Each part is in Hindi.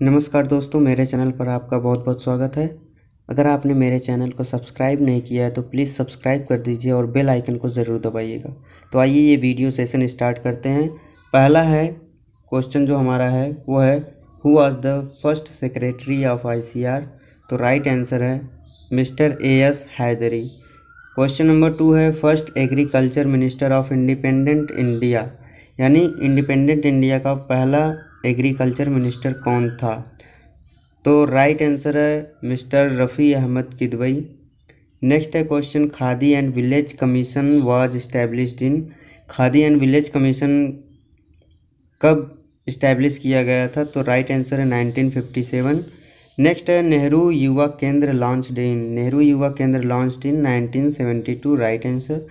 नमस्कार दोस्तों, मेरे चैनल पर आपका बहुत बहुत स्वागत है। अगर आपने मेरे चैनल को सब्सक्राइब नहीं किया है तो प्लीज़ सब्सक्राइब कर दीजिए और बेल आइकन को ज़रूर दबाइएगा। तो आइए ये वीडियो सेशन स्टार्ट करते हैं। पहला है क्वेश्चन जो हमारा है, वो है who was the first secretary of ICR तो राइट आंसर है mister A S Hyderi. Question number two है first agriculture minister of independent India यानी इंडिपेंडेंट इंडिया का पहला एग्रीकल्चर मिनिस्टर कौन था? तो राइट आंसर है मिस्टर रफ़ी अहमद किदवई। नेक्स्ट है question, Khadi and village commission was established in Khadi and village commission कब इस्टेब्लिश किया गया था? तो राइट आंसर है 1957 नेक्स्ट है, नेहरू युवा केंद्र लॉन्च इन नेहरू युवा केंद्र लॉन्च इन 1972 राइट आंसर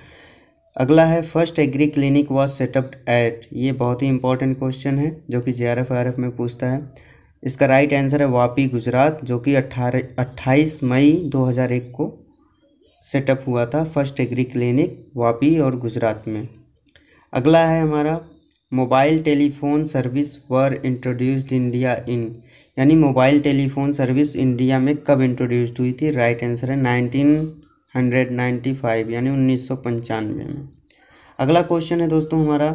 अगला है first agri clinic was set up at ये बहुत ही इंपॉर्टेंट क्वेश्चन है, जो कि जे आर में पूछता है। इसका राइट आंसर है वापी गुजरात, जो कि अट्ठारह अट्ठाईस मई 2001 को सेटअप हुआ था फ़र्स्ट एग्री क्लिनिक वापी और गुजरात में। अगला है हमारा mobile telephone service were introduced India in यानी मोबाइल टेलीफोन सर्विस इंडिया में कब इंट्रोड्यूस्ड हुई थी? राइट आंसर है नाइनटीन हंड्रेड नाइन्टी फाइव, यानी उन्नीस सौ पंचानवे में। अगला क्वेश्चन है दोस्तों हमारा।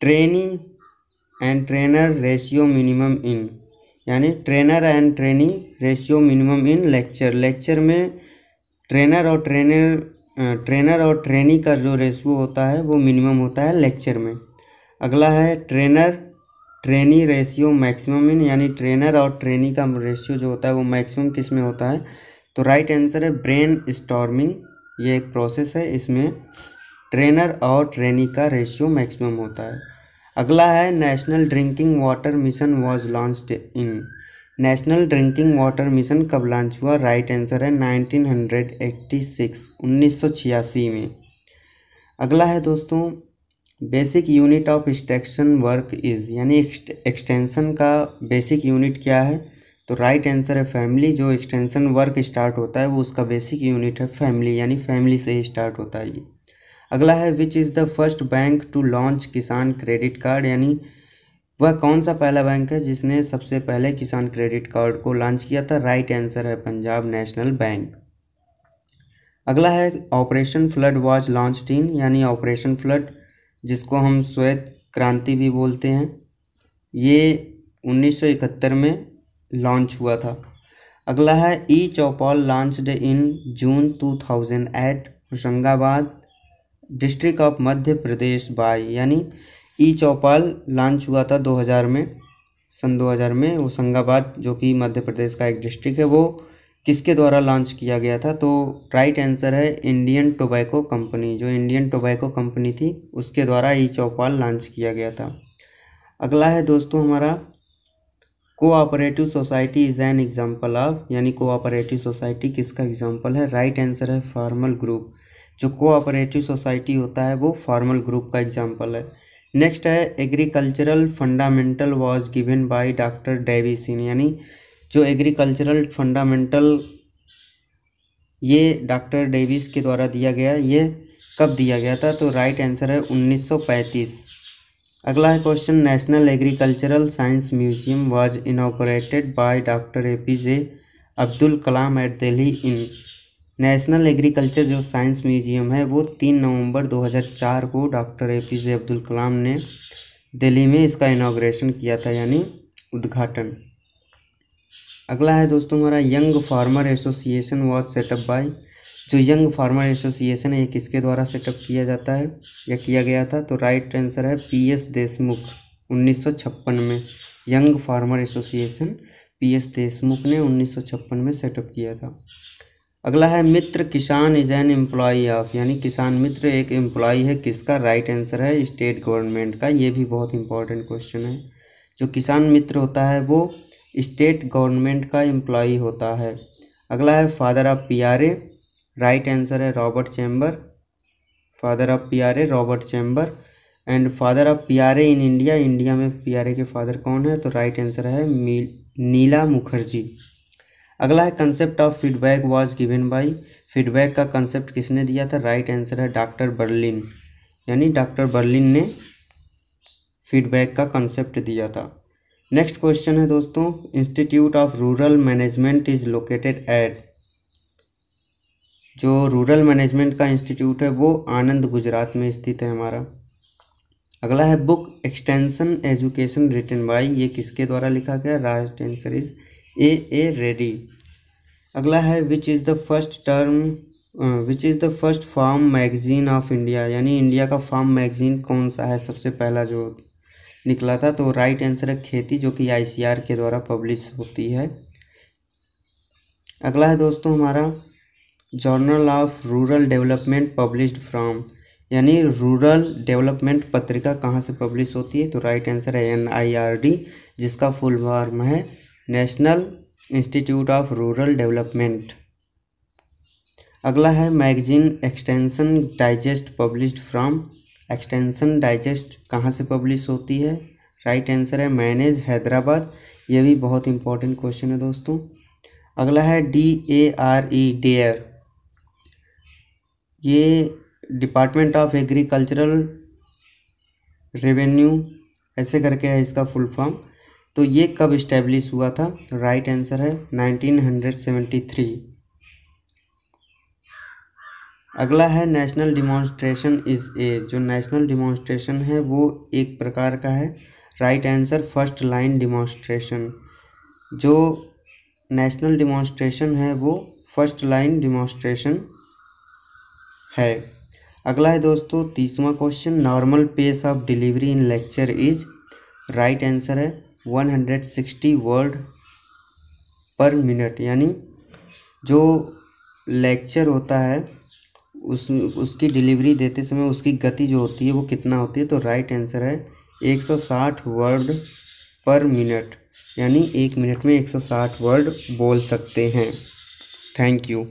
Trainee and trainer ratio minimum in, यानी trainer and trainee ratio minimum in lecture. Lecture में ट्रेनर और ट्रेनर ट्रेनर और ट्रेनी का जो रेशियो होता है, वो मिनिमम होता है लेक्चर में। अगला है trainer, trainee ratio maximum in, यानी ट्रेनर और ट्रेनी का रेशियो जो होता है, वो मैक्सिमम किसमें होता है? तो राइट आंसर है ब्रेन स्टॉर्मिंग ये एक प्रोसेस है, इसमें ट्रेनर और ट्रेनी का रेशियो मैक्सिमम होता है। अगला है national drinking water mission was launched in national drinking water mission कब लॉन्च हुआ? राइट आंसर है 1986 1986 में। अगला है दोस्तों basic unit of extension work is यानी एक्सटेंशन का बेसिक यूनिट क्या है? तो राइट आंसर है फैमिली जो एक्सटेंशन वर्क स्टार्ट होता है, वो उसका बेसिक यूनिट है फैमिली यानी फैमिली से ही स्टार्ट होता है ये। अगला है which is the first bank to launch Kisan credit card यानी वह कौन सा पहला बैंक है जिसने सबसे पहले किसान क्रेडिट कार्ड को लॉन्च किया था? राइट आंसर है पंजाब नेशनल बैंक अगला है operation flood was launch in यानी ऑपरेशन फ्लड जिसको हम श्वेत क्रांति भी बोलते हैं। ये 1971 में लॉन्च हुआ था। अगला है e Choupal launched in June 2008 Hoshangabad district of Madhya Pradesh by यानी ई चौपाल लॉन्च हुआ था 2000 में, सन 2000 में होशंगाबाद, जो कि मध्य प्रदेश का एक डिस्ट्रिक्ट है, वो किसके द्वारा लॉन्च किया गया था? तो राइट आंसर है इंडियन टोबैको कंपनी जो इंडियन टोबैको कंपनी थी, उसके द्वारा ई चौपाल लॉन्च किया गया था। अगला है दोस्तों हमारा cooperative society is an example of यानी कोऑपरेटिव सोसाइटी किसका एग्जांपल है? राइट right आंसर है फॉर्मल ग्रुप जो कोऑपरेटिव सोसाइटी होता है वो फॉर्मल ग्रुप का एग्जांपल है। नेक्स्ट है agricultural fundamental was given by doctor Davison यानी जो एग्रीकल्चरल फंडामेंटल ये डॉक्टर डेविस के द्वारा दिया गया, ये कब दिया गया था? तो राइट आंसर है 1935 अगला है question, national agricultural science museum was inaugurated by doctor A P J Abdul Kalam at Delhi in national agriculture जो साइंस म्यूज़ियम है, वो तीन नवंबर 2004 को doctor A P J Abdul Kalam ने दिल्ली में इसका इनाग्रेशन किया था, यानी उद्घाटन। अगला है दोस्तों, हमारा young farmer association was set up by जो यंग फार्मर एसोसिएशन है, ये किसके द्वारा सेटअप किया जाता है या किया गया था? तो राइट आंसर है पी एस देशमुख, उन्नीस सौ छप्पन में। Young farmer association P S Deshmukh ने उन्नीस सौ छप्पन में सेटअप किया था। अगला है, मित्र किसान इज़ एन एम्प्लॉई ऑफ़, यानी किसान मित्र एक एम्प्लॉई है। किसका? राइट right आंसर है स्टेट गवर्नमेंट का। ये भी बहुत इंपॉर्टेंट क्वेश्चन है। जो किसान मित्र होता है, वो स्टेट गवर्नमेंट का एम्प्लॉई होता है। अगला है, father of P R A right answer है Robert Chamber father of P R A Robert Chamber and father of P R A in India India में पी आर ए के फादर कौन है? तो राइट आंसर है नीला मुखर्जी अगला है concept of feedback was given by feedback का कंसेप्ट किसने दिया था? राइट right आंसर है डॉक्टर बर्लिन यानी डॉक्टर बर्लिन ने फीडबैक का कंसेप्ट दिया था. नेक्स्ट क्वेश्चन है दोस्तों institute of rural management is located at जो रूरल मैनेजमेंट का इंस्टीट्यूट है, वो आनंद गुजरात में स्थित है हमारा। अगला है book extension education written by ये किसके द्वारा लिखा गया? Right answer is A A Reddy अगला है which is the first term which is the first farm magazine of India यानी इंडिया का फार्म मैगजीन कौन सा है? सबसे पहला जो निकला था तो राइट आंसर है खेती, जो कि आईसीआर के द्वारा पब्लिश होती है। अगला है दोस्तों हमारा journal of rural development published from यानी रूरल डेवलपमेंट पत्रिका कहाँ से पब्लिश होती है? तो राइट आंसर है एन आई आर डी जिसका फुल फॉर्म है national institute of rural development अगला है magazine extension digest published from extension digest कहाँ से पब्लिश होती है? राइट right आंसर है मैनेज हैदराबाद ये भी बहुत इंपॉर्टेंट क्वेश्चन है दोस्तों। अगला है D A R E dare ये डिपार्टमेंट ऑफ़ एग्रीकल्चरल रेवेन्यू, ऐसे करके है इसका फुल फॉर्म। तो ये कब इस्टेब्लिश हुआ था? राइट right आंसर है 1973 अगला है नेशनल डिमॉन्स्ट्रेशन इज़ ए। जो नेशनल डिमॉन्स्ट्रेशन है वो एक प्रकार का है। Right answer, first line demonstration. जो नेशनल डिमॉन्स्ट्रेशन है वो फ़र्स्ट लाइन डिमॉन्स्ट्रेशन है। अगला है दोस्तों, तीसवा question normal pace of delivery in lecture is right answer है one hundred sixty word per minute यानी जो लेक्चर होता है, उस, उसकी डिलीवरी देते समय उसकी गति जो होती है वो कितना होती है तो राइट आंसर है एक सौ साठ वर्ड पर मिनट यानी एक मिनट में एक सौ साठ वर्ड बोल सकते हैं। Thank you